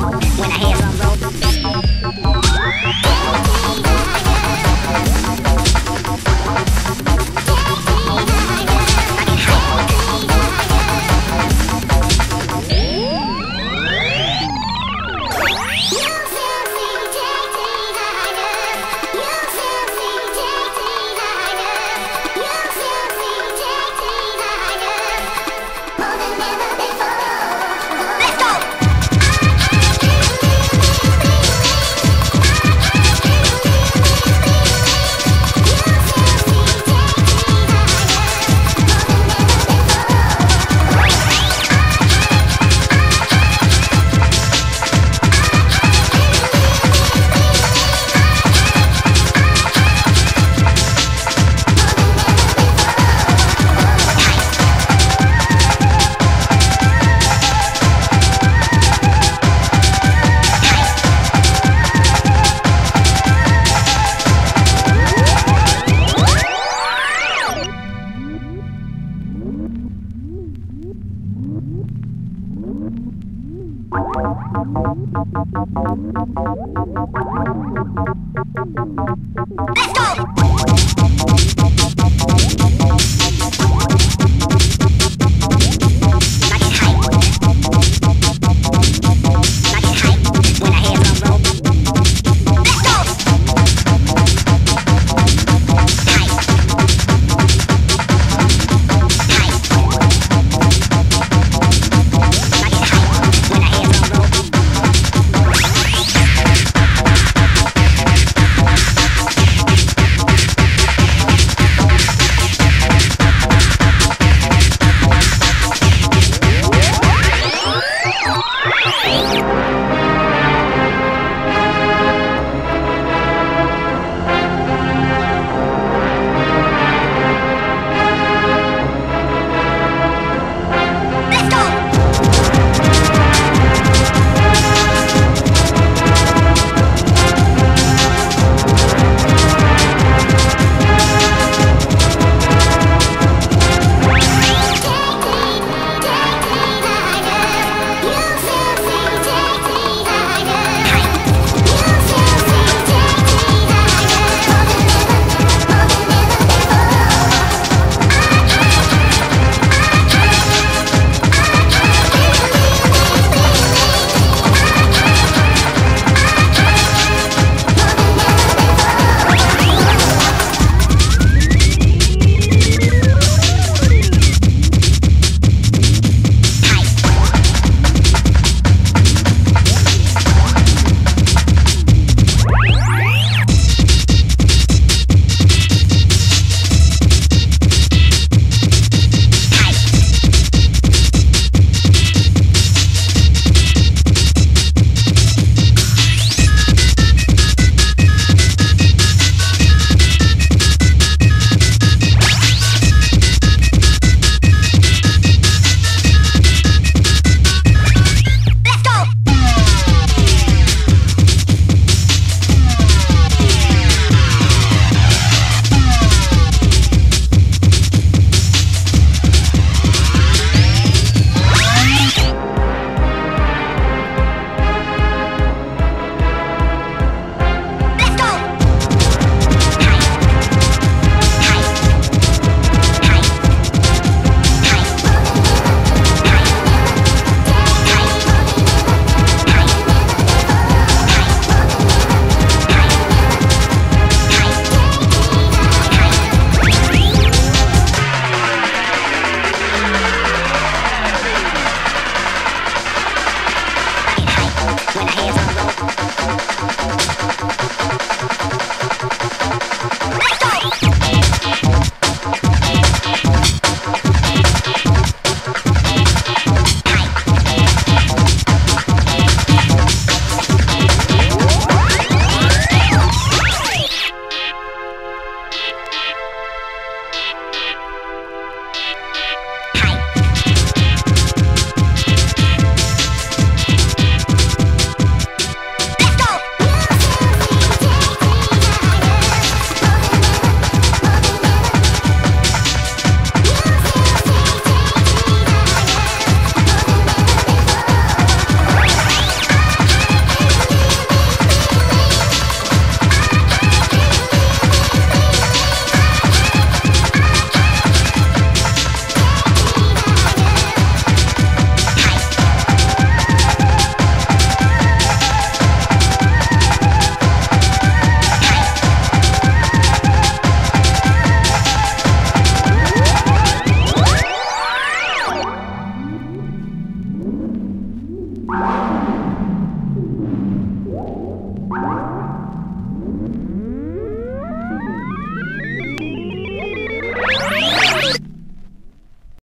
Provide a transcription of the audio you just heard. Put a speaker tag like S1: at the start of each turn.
S1: when I hear drum roll. Thank you. Bye.